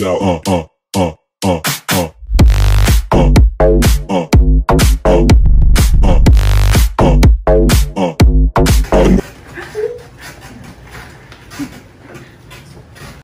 lights out. Uh, uh, uh, uh, uh. Uh, uh, uh, uh, uh, uh.